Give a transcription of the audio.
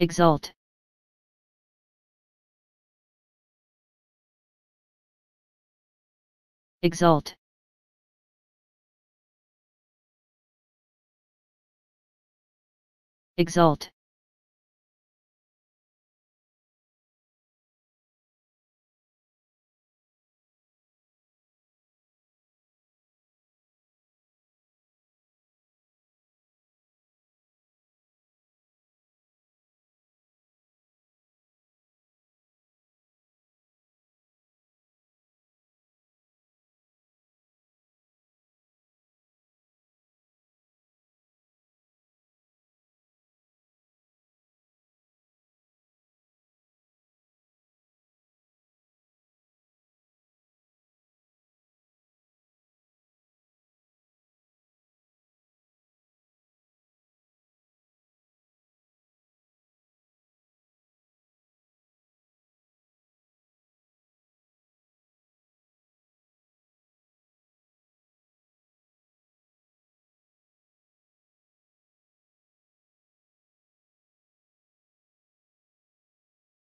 exalt. Exalt. Exalt.